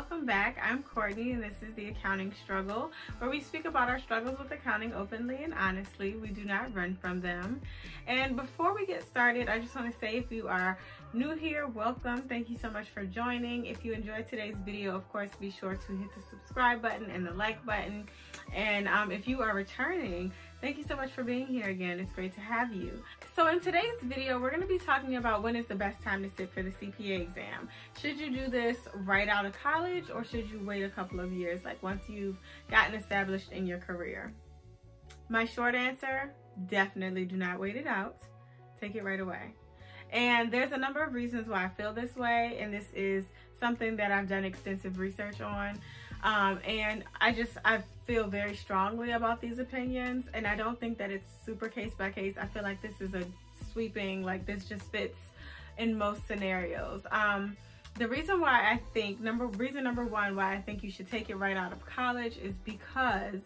welcome back. I'm Courtney and this is the Accounting Struggle, where we speak about our struggles with accounting openly and honestly. We do not run from them. And before we get started, I just want to say if you are new here, welcome. Thank you so much for joining. If you enjoyed today's video, of course, be sure to hit the subscribe button and the like button. And um, if you are returning, Thank you so much for being here again. It's great to have you. So in today's video, we're going to be talking about when is the best time to sit for the CPA exam. Should you do this right out of college or should you wait a couple of years, like once you've gotten established in your career? My short answer, definitely do not wait it out. Take it right away. And there's a number of reasons why I feel this way, and this is something that I've done extensive research on. Um, and I just, I feel very strongly about these opinions and I don't think that it's super case by case. I feel like this is a sweeping, like this just fits in most scenarios. Um, the reason why I think, number reason number one why I think you should take it right out of college is because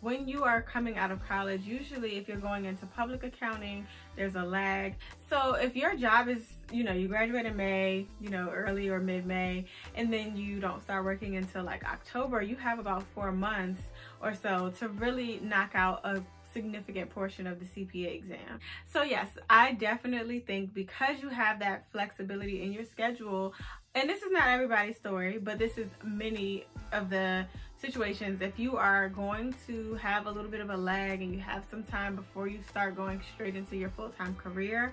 when you are coming out of college, usually if you're going into public accounting, there's a lag. So if your job is, you know, you graduate in May, you know, early or mid-May, and then you don't start working until like October, you have about four months or so to really knock out a significant portion of the CPA exam. So yes, I definitely think because you have that flexibility in your schedule, and this is not everybody's story, but this is many of the situations. If you are going to have a little bit of a lag and you have some time before you start going straight into your full-time career,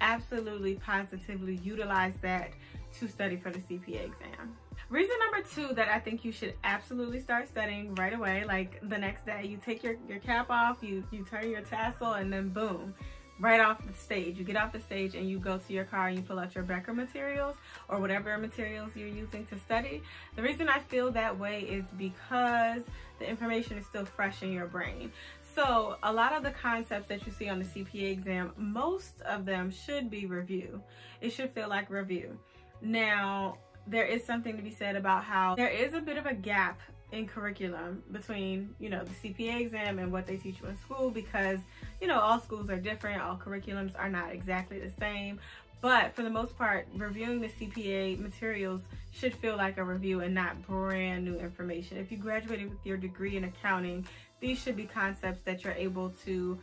absolutely positively utilize that to study for the CPA exam. Reason number two that I think you should absolutely start studying right away, like the next day, you take your, your cap off, you, you turn your tassel, and then boom, right off the stage. You get off the stage and you go to your car and you pull out your Becker materials or whatever materials you're using to study. The reason I feel that way is because the information is still fresh in your brain. So a lot of the concepts that you see on the CPA exam, most of them should be review. It should feel like review. Now, there is something to be said about how there is a bit of a gap in curriculum between, you know, the CPA exam and what they teach you in school because, you know, all schools are different, all curriculums are not exactly the same. But for the most part, reviewing the CPA materials should feel like a review and not brand new information. If you graduated with your degree in accounting, these should be concepts that you're able to,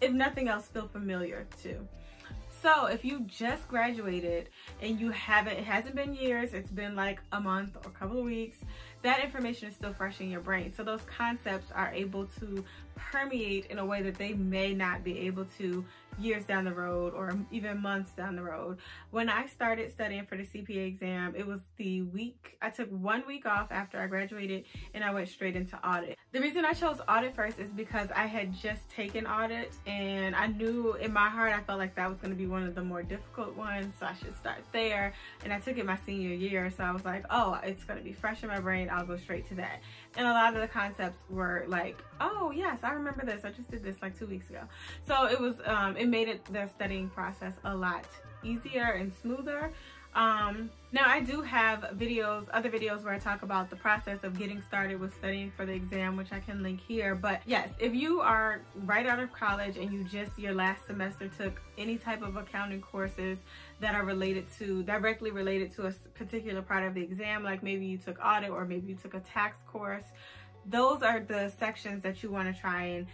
if nothing else, feel familiar to. So if you just graduated and you haven't, it hasn't been years, it's been like a month or a couple of weeks, that information is still fresh in your brain. So those concepts are able to permeate in a way that they may not be able to years down the road or even months down the road. When I started studying for the CPA exam, it was the week, I took one week off after I graduated and I went straight into audit. The reason I chose audit first is because I had just taken audit and I knew in my heart I felt like that was going to be one of the more difficult ones so I should start there and I took it my senior year so I was like oh it's going to be fresh in my brain I'll go straight to that. And a lot of the concepts were like oh yes I remember this. I just did this like two weeks ago. So it was um, it made it the studying process a lot easier and smoother. Um, now I do have videos, other videos where I talk about the process of getting started with studying for the exam, which I can link here. But yes, if you are right out of college and you just your last semester took any type of accounting courses that are related to, directly related to a particular part of the exam, like maybe you took audit or maybe you took a tax course, those are the sections that you want to try and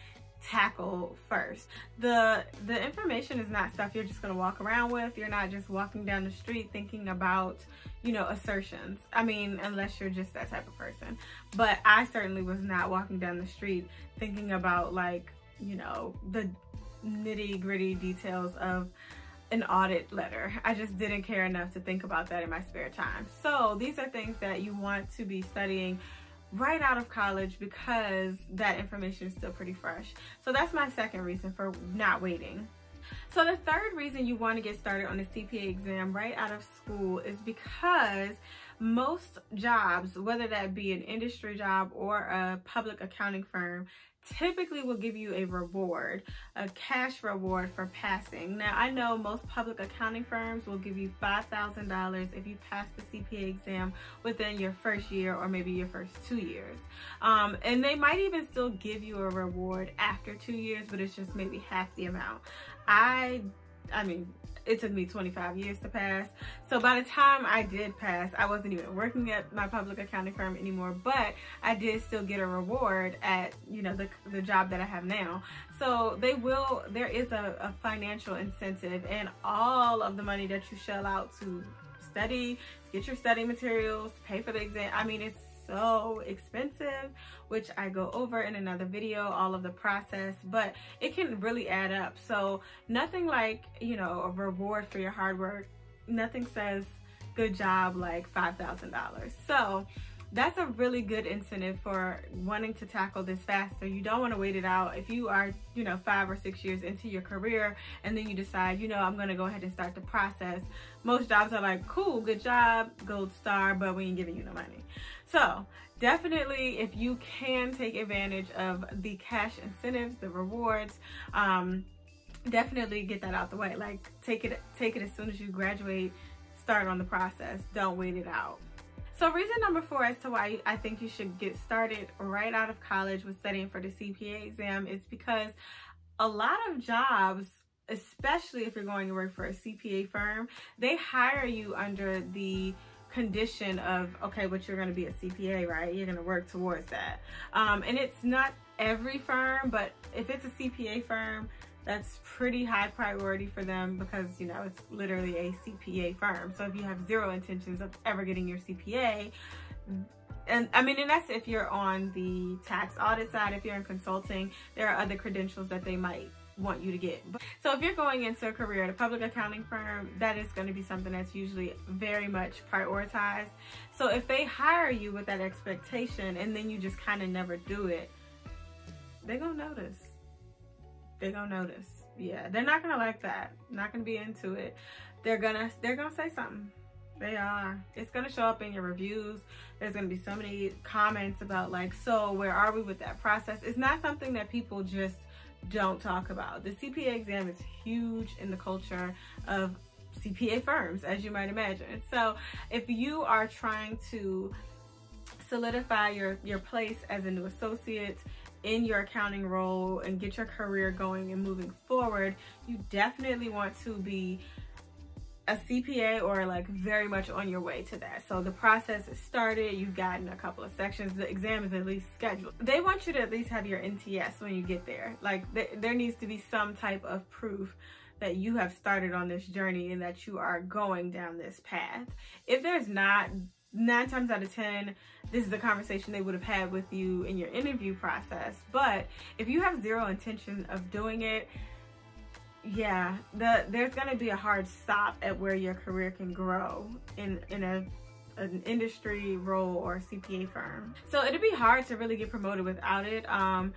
tackle first. The the information is not stuff you're just gonna walk around with. You're not just walking down the street thinking about, you know, assertions. I mean, unless you're just that type of person. But I certainly was not walking down the street thinking about like, you know, the nitty gritty details of an audit letter. I just didn't care enough to think about that in my spare time. So these are things that you want to be studying right out of college because that information is still pretty fresh. So that's my second reason for not waiting. So the third reason you want to get started on the CPA exam right out of school is because most jobs, whether that be an industry job or a public accounting firm, typically will give you a reward, a cash reward for passing. Now, I know most public accounting firms will give you $5,000 if you pass the CPA exam within your first year or maybe your first two years. Um, and they might even still give you a reward after two years, but it's just maybe half the amount. I I mean, it took me 25 years to pass. So by the time I did pass, I wasn't even working at my public accounting firm anymore, but I did still get a reward at, you know, the, the job that I have now. So they will, there is a, a financial incentive and all of the money that you shell out to study, get your study materials, pay for the exam. I mean, it's so expensive, which I go over in another video, all of the process, but it can really add up. So nothing like, you know, a reward for your hard work. Nothing says good job like $5,000. So that's a really good incentive for wanting to tackle this faster. You don't want to wait it out. If you are, you know, five or six years into your career and then you decide, you know, I'm going to go ahead and start the process. Most jobs are like, cool, good job, gold star, but we ain't giving you no money. So definitely if you can take advantage of the cash incentives, the rewards, um, definitely get that out the way. Like take it, take it as soon as you graduate, start on the process. Don't wait it out. So reason number four as to why I think you should get started right out of college with studying for the CPA exam is because a lot of jobs especially if you're going to work for a CPA firm, they hire you under the condition of okay but you're going to be a cpa right? You're going to work towards that. Um, and it's not every firm but if it's a cpa firm that's pretty high priority for them because you know it's literally a cpa firm so if you have zero intentions of ever getting your cpa and I mean, and that's if you're on the tax audit side, if you're in consulting, there are other credentials that they might want you to get. So if you're going into a career at a public accounting firm, that is going to be something that's usually very much prioritized. So if they hire you with that expectation and then you just kind of never do it, they're going to notice. They're to notice. Yeah, they're not to like that. Not to be into it. They're to they're to say something. They are. It's to show up in your reviews. There's to be so many comments about like, so where are we with that process? It's not something that people just don't talk about. The CPA exam is huge in the culture of CPA firms, as you might imagine. So if you are trying to solidify your, your place as a new associate in your accounting role and get your career going and moving forward, you definitely want to be a CPA or like very much on your way to that. So the process is started, you've gotten a couple of sections, the exam is at least scheduled. They want you to at least have your NTS when you get there. Like th there needs to be some type of proof that you have started on this journey and that you are going down this path. If there's not, nine times out of 10, this is a conversation they would have had with you in your interview process. But if you have zero intention of doing it, yeah, the there's gonna be a hard stop at where your career can grow in in a an industry role or CPA firm. So it'd be hard to really get promoted without it. Um,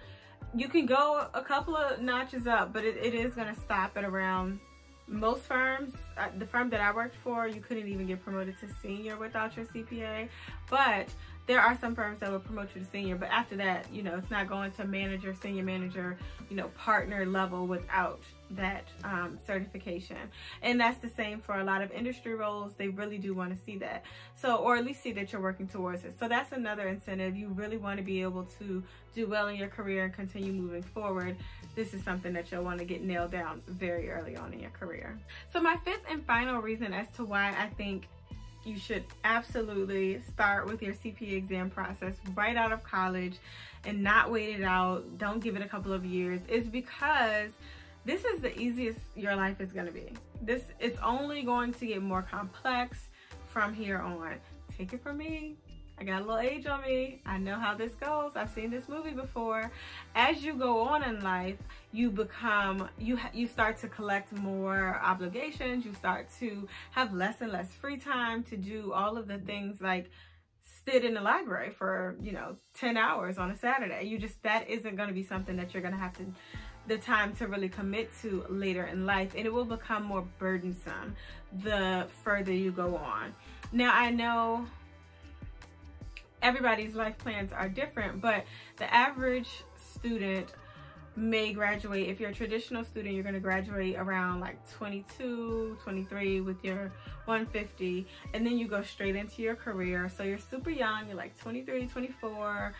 you can go a couple of notches up, but it, it is gonna stop at around most firms, uh, the firm that I worked for, you couldn't even get promoted to senior without your CPA. But there are some firms that will promote you to senior, but after that, you know, it's not going to manager, senior manager, you know, partner level without that um, certification. And that's the same for a lot of industry roles. They really do want to see that. So, or at least see that you're working towards it. So that's another incentive. You really want to be able to do well in your career and continue moving forward. This is something that you'll want to get nailed down very early on in your career. So my fifth and final reason as to why I think you should absolutely start with your CPA exam process right out of college and not wait it out. Don't give it a couple of years. Is because this is the easiest your life is to be. This it's only going to get more complex from here on. Take it from me. I got a little age on me. I know how this goes. I've seen this movie before. As you go on in life, you become, you, you start to collect more obligations. You start to have less and less free time to do all of the things like sit in the library for, you know, 10 hours on a Saturday. You just, that isn't going to be something that you're going to have to the time to really commit to later in life and it will become more burdensome the further you go on. Now I know everybody's life plans are different, but the average student may graduate. If you're a traditional student, you're going to graduate around like 22, 23 with your 150, and then you go straight into your career. So you're super young, you're like 23, 24,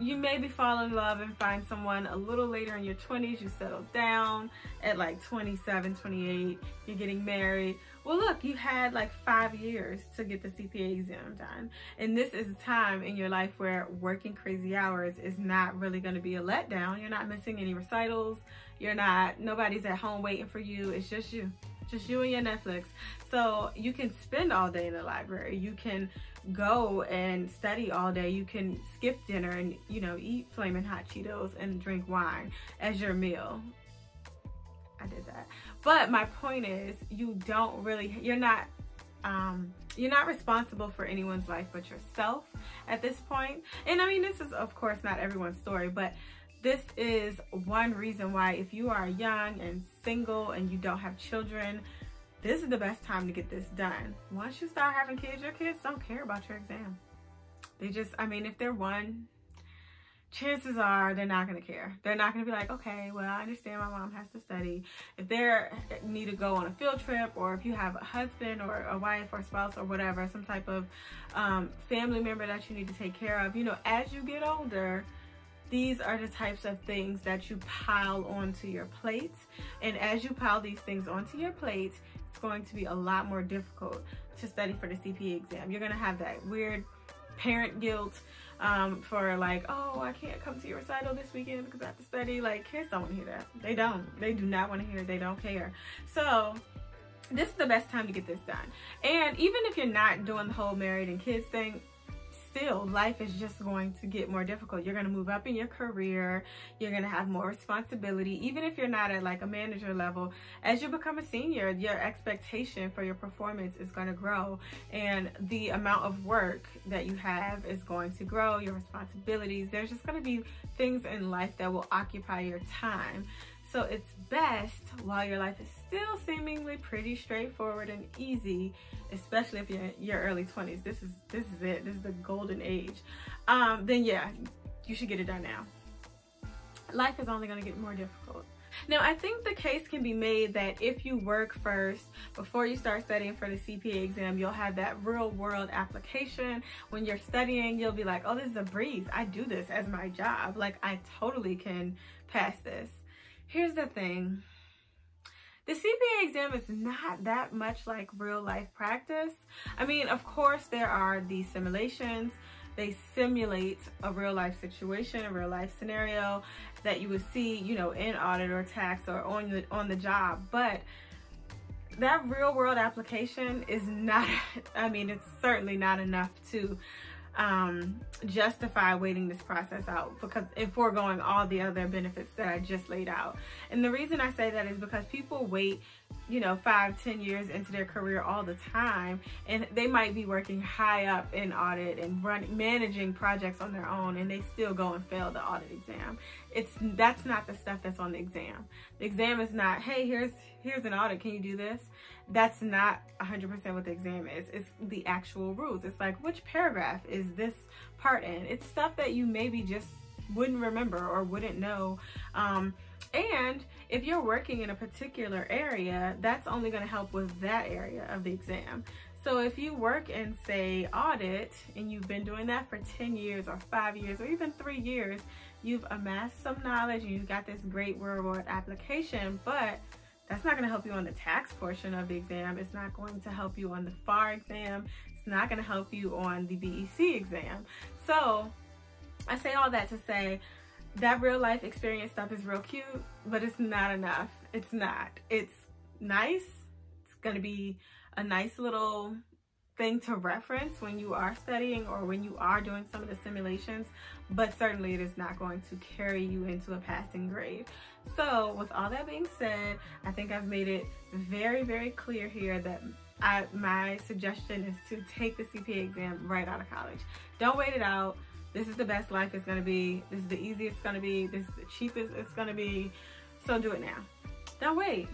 you maybe fall in love and find someone a little later in your 20s you settle down at like 27 28 you're getting married. Well look you had like five years to get the cpa exam done. And this is a time in your life where working crazy hours is not really going to be a letdown. You're not missing any recitals. You're not nobody's at home waiting for you. It's just you. Just you and your netflix. So you can spend all day in the library. You can go and study all day. You can skip dinner and, you know, eat flaming hot Cheetos and drink wine as your meal. I did that. But my point is you don't really, you're not, um, you're not responsible for anyone's life but yourself at this point. And I mean, this is of course not everyone's story, but this is one reason why if you are young and single and you don't have children, this is the best time to get this done. Once you start having kids, your kids don't care about your exam. They just, I mean, if they're one, chances are they're not going to care. They're not going to be like, okay, well, I understand my mom has to study. If they need to go on a field trip or if you have a husband or a wife or spouse or whatever, some type of um, family member that you need to take care of, you know, as you get older, these are the types of things that you pile onto your plate. And as you pile these things onto your plate, going to be a lot more difficult to study for the CPA exam. You're to have that weird parent guilt um, for like, oh, I can't come to your recital this weekend because I have to study. Like, kids don't want to hear that. They don't. They do not want to hear it. They don't care. So this is the best time to get this done. And even if you're not doing the whole married and kids thing, still life is just going to get more difficult. You're going to move up in your career. You're going to have more responsibility even if you're not at like a manager level. As you become a senior your expectation for your performance is going to grow and the amount of work that you have is going to grow your responsibilities. There's just going to be things in life that will occupy your time. So it's best while your life is still seemingly pretty straightforward and easy, especially if you're in your early 20s. This is this is it. This is the golden age. Um, then yeah, you should get it done now. Life is only going to get more difficult. Now, I think the case can be made that if you work first, before you start studying for the CPA exam, you'll have that real world application. When you're studying, you'll be like, oh, this is a breeze. I do this as my job. Like, I totally can pass this. Here's the thing. The CPA exam is not that much like real life practice. I mean, of course, there are these simulations. They simulate a real life situation, a real life scenario that you would see, you know, in audit or tax or on the, on the job. But that real world application is not, I mean, it's certainly not enough to um, justify waiting this process out because if foregoing all the other benefits that I just laid out. And the reason I say that is because people wait, you know, five, ten years into their career all the time, and they might be working high up in audit and running, managing projects on their own, and they still go and fail the audit exam. It's that's not the stuff that's on the exam. The exam is not, hey, here's here's an audit, can you do this? That's not 100% what the exam is. It's the actual rules. It's like, which paragraph is this part in? It's stuff that you maybe just wouldn't remember or wouldn't know. Um, and if you're working in a particular area, that's only going to help with that area of the exam. So if you work in, say, audit, and you've been doing that for 10 years or five years or even three years, you've amassed some knowledge and you've got this great real world application, but that's not going to help you on the tax portion of the exam. It's not going to help you on the FAR exam. It's not going to help you on the BEC exam. So I say all that to say that real life experience stuff is real cute, but it's not enough. It's not. It's nice. It's going to be a nice little thing to reference when you are studying or when you are doing some of the simulations, but certainly it is not going to carry you into a passing grade. So with all that being said, I think I've made it very, very clear here that I, my suggestion is to take the CPA exam right out of college. Don't wait it out. This is the best life it's gonna be. This is the easiest it's gonna be. This is the cheapest it's gonna be. So do it now. Don't wait.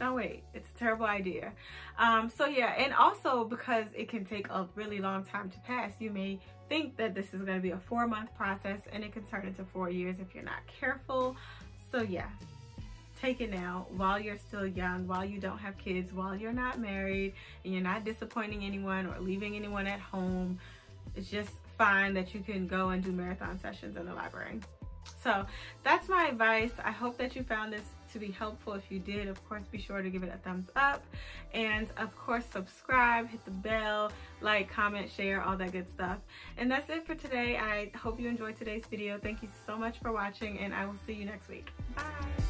Don't wait. It's a terrible idea. Um, so yeah, and also because it can take a really long time to pass, you may think that this is going to be a four month process and it can turn into four years if you're not careful. So yeah, take it now while you're still young, while you don't have kids, while you're not married and you're not disappointing anyone or leaving anyone at home. It's just fine that you can go and do marathon sessions in the library. So that's my advice. I hope that you found this to be helpful. If you did, of course, be sure to give it a thumbs up. And of course, subscribe, hit the bell, like, comment, share, all that good stuff. And that's it for today. I hope you enjoyed today's video. Thank you so much for watching and I will see you next week. Bye.